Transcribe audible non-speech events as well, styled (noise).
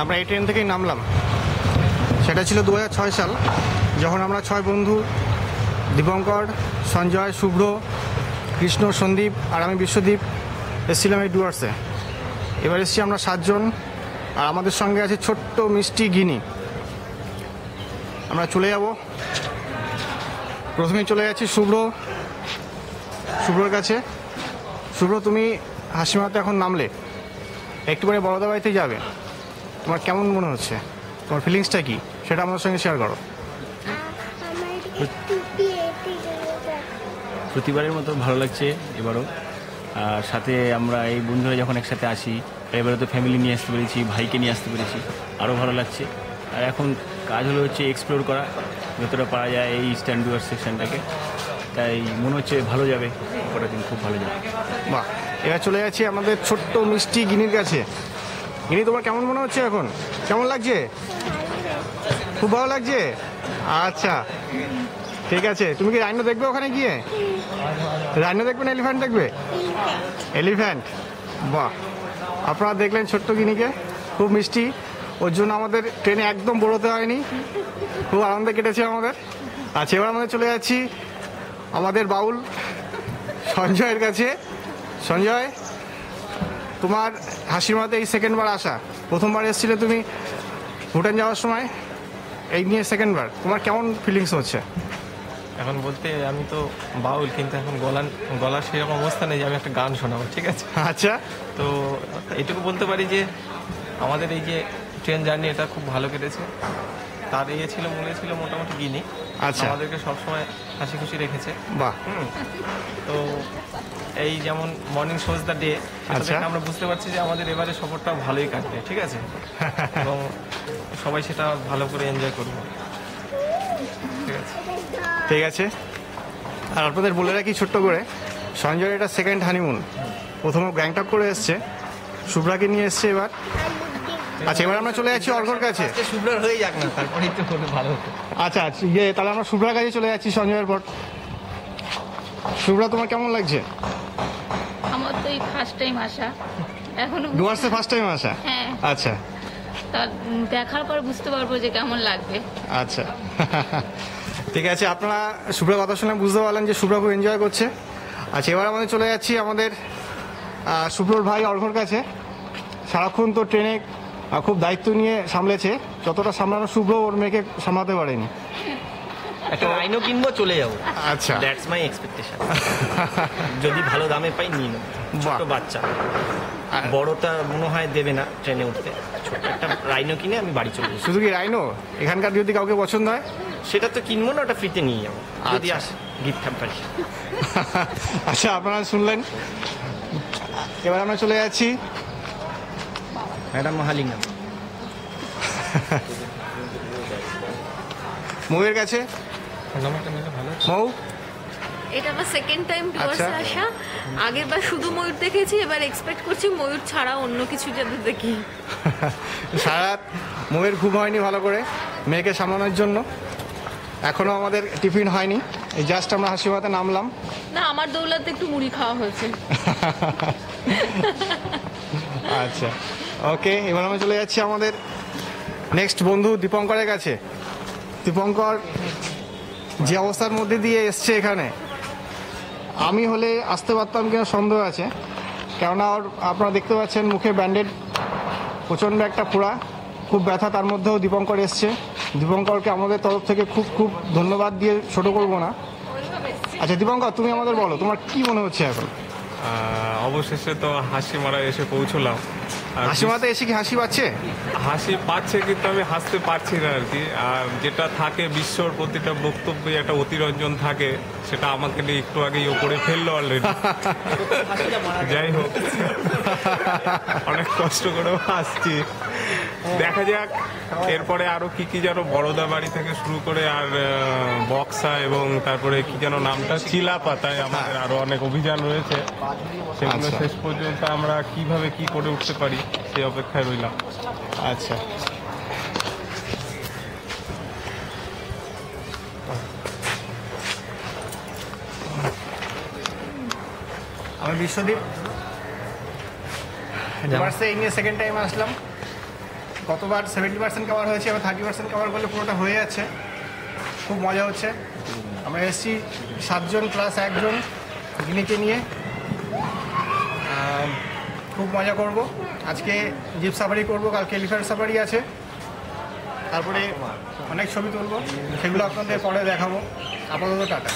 আমরা এই ট্রেন থেকেই নামলাম। সেটা ছিল দু হাজার ছয় সাল, যখন আমরা ছয় বন্ধু, দীপঙ্কর, সঞ্জয়, শুভ্র, কৃষ্ণ, সন্দীপ আর আমি বিশ্বদীপ এসেছিলাম এই ডুয়ার্সে। এবার এসেছি আমরা সাতজন আর আমাদের সঙ্গে আছে ছোট্ট মিষ্টি গিনি। আমরা চলে যাব। প্রথমেই চলে যাচ্ছি শুভ্র। শুভ্রর কাছে। শুভ্র, তুমি হাসিমাতে এখন নামলে। একটু পরে বড়দা বাড়িতে যাবে। তোমার কেমন মনে হচ্ছে? তোমার ফিলিংসটা কি? সেটা আমার সঙ্গে শেয়ার করো। প্রতিবারের মতো ভালো লাগছে এবারও। আর সাথে আমরা এই বন্ধুরা যখন একসাথে আসি এবারে তো ফ্যামিলি নিয়ে আসতে পেরেছি ভাইকে নিয়ে আসতে পেরেছি আরও ভালো লাগছে। আর এখন কাজ হলো হচ্ছে এক্সপ্লোর করা যতটা পারা যায় এই স্ট্যান্ডুয়ার সেকশনটাকে তাই মনে হচ্ছে ভালো যাবে কটা দিন খুব ভালো যাবে। বাহ এবার চলে যাচ্ছি আমাদের ছোট্ট মিষ্টি গিনির কাছে। গিনি তোমার কেমন মনে হচ্ছে এখন? কেমন লাগছে? খুব ভালো লাগছে? আচ্ছা ঠিক আছে। তুমি কি রাইনো দেখবে ওখানে গিয়ে? রাইনো দেখবে না এলিফ্যান্ট দেখবে? এলিফ্যান্ট, বাহ। আপনারা দেখলেন ছোট্ট গিনিকে, খুব মিষ্টি। ওর জন্য আমাদের ট্রেনে একদম বড়োতে হয়নি। খুব আনন্দে কেটেছে আমাদের। আচ্ছা এবার আমাদের চলে যাচ্ছি আমাদের বাউল সঞ্জয়ের কাছে। সঞ্জয় তোমার হাসির মাতে এই সেকেন্ডবার আসা। প্রথমবার এসেছিলে তুমি ভুটান যাওয়ার সময় এই নিয়ে সেকেন্ডবার তোমার কেমন ফিলিংস হচ্ছে? এখন বলতে আমি তো বাউল কিন্তু এখন গলা গলার সেরকম অবস্থা নেই যে আমি একটা গান শোনাবো ঠিক আছে? আচ্ছা। তো এটুকু বলতে পারি যে আমাদের এই যে ট্রেন জার্নি এটা খুব ভালো কেটেছে। তার ইয়ে ছিল মনে ছিল মোটামুটি গিনি। আচ্ছা। আমাদেরকে সবসময় হাসি খুশি রেখেছে। বাহ। হুম। তো এই যেমন মর্নিং শোজ দ্য ডে আচ্ছা। আমরা বুঝতে পারছি যে আমাদের এবারে সফরটা ভালোই কাটবে ঠিক আছে? (laughs) এবং সবাই সেটা ভালো করে এনজয় করব। ঠিক আছে? ঠিক আছে। আর আপনাদের বলে রাখি ছোট্ট করে সঞ্জয় এটা সেকেন্ড হানিমুন প্রথমে গ্যাংটক করে এসছে। শুভ্রাকে নিয়ে এসছে এবার। আচ্ছা এবার আমরা চলে যাচ্ছি অর্ঘর কাছে। শুভ্রার হয়ে যাক না তারপরেই তো হলে ভালো হতো। আচ্ছা আচ্ছা ইয়ে তাহলে আমরা শুভ্রার কাছে চলে যাচ্ছি সঞ্জয়ের পর। শুভ্রা তোমার কেমন লাগছে? আমার তো এই ফার্স্ট টাইম আসা। এখনও ডুয়ার্সে ফার্স্ট টাইম আসা? হ্যাঁ। আচ্ছা। তা দেখার পর বুঝতে পারব যে কেমন লাগবে। আচ্ছা। ঠিক আছে আপনারা শুভ্রা কথা শুনে বুঝতে পারলেন যে শুভ্রা খুব এনজয় করছে। আচ্ছা এবার আমাদের চলে যাচ্ছি আমাদের শুভ্রর ভাই অর্ঘর কাছে। সারাক্ষণ তো ট্রেনে খুব দায়িত্ব নিয়ে সামলেছে। যতটা সামলানো শুভ্র ওর মেয়েকে সামলাতে পারেনি। একটা রাইনো কিনবো চলে যাব। আচ্ছা। দ্যাটস মাই এক্সপেকটেশন যদি ভালো দামে পাই নিয়ে নেব। ছোট বাচ্চা। বড়টা মনে হয় দেবে না ট্রেনে উঠতে। একটা রাইনো কিনে আমি বাড়ি চলে শুধু কি রাইনো এখানকার যদি কাউকে পছন্দ হয়? সেটা তো কিনবো না ওটা ফ্রিতে নিয়ে যাব। যদি। আসে গিফট হ্যাম্পার (laughs) আচ্ছা আপনারা শুনলেন। এবার আমরা চলে যাচ্ছি। ম্যাডাম মহালিঙ্গম মৌয়ের কাছে। মৌ? এটা আমার সেকেন্ড টাইম ডুয়ার্সে। আসা আগের বার শুধু ময়ূর দেখেছি এবার এক্সপেক্ট করছি ময়ূর ছাড়া অন্য কিছু যাতে দেখি। সারা রাত মৌয়ের ঘুম হয়নি ভালো করে মেয়েকে সামলানোর জন্য। এখনও আমাদের টিফিন হয়নি। এই জাস্ট আমরা হাসিমাতে নামলাম। না আমার দৌলাতে একটু মুড়ি খাওয়া হয়েছে। আচ্ছা। ওকে এবার আমরা চলে যাচ্ছি আমাদের নেক্সট বন্ধু দীপঙ্করের কাছে। দীপঙ্কর, যে অবস্থার মধ্যে দিয়ে এসছে এখানে, আমি হলে আসতে পারতাম কিনা সন্দেহ আছে। কেননা ওর, আপনারা দেখতে পাচ্ছেন মুখে ব্যান্ডেড প্রচণ্ড একটা পোড়া খুব ব্যথা তার মধ্যেও দীপঙ্কর এসছে। দীপঙ্করকে আমাদের তরফ থেকে খুব খুব ধন্যবাদ দিয়ে ছোট করব না। আচ্ছা দীপঙ্কর, তুমি আমাদের বলো, তোমার কি মনে হচ্ছে এখন? অবশেষে তো হাসি মারা এসে পৌঁছলাম। আর হাসিমাতে এসে কি হাসি পাচ্ছে? হাসি পাচ্ছে কিন্তু আমি হাসতে পারছি না আর কি। আর যেটা থাকে বিশ্বর প্রতিটা বক্তব্যে একটা অতিরঞ্জন থাকে সেটা আমাকে নিয়ে একটু আগেই ওপরে ফেলল অলরেডি যাই হোক অনেক কষ্ট করেও হাসছি। দেখা যাক। এরপরে আরও কি কি যেন বড়দা বাড়ি থেকে শুরু করে আর বক্সা এবং তারপরে কি যেন নামটা চিলা পাতায় আমাদের আরও অনেক অভিযান রয়েছে। সেগুলো আচ্ছা। শেষ পর্যন্ত আমরা কীভাবে কি করে উঠতে পারি সে অপেক্ষায় রইলাম। আচ্ছা। আমি বিশ্বদীপ। সেকেন্ড টাইম আসলাম। কতবার সেভেন্টি পার্সেন্ট কভার হয়েছে, এবার থার্টি পার্সেন্ট কভার করলে পুরোটা হয়ে যাচ্ছে। খুব মজা হচ্ছে। আমরা এসেছি সাতজন প্লাস একজন গিনিকে নিয়ে। খুব মজা করব। আজকে জিপ সাফারি করব, কালকে এলিফ্যান্ট সাফারি আছে। তারপরে অনেক ছবি তুলব। সেগুলো আপনাদের পরে দেখাবো। আপাতত টাটা।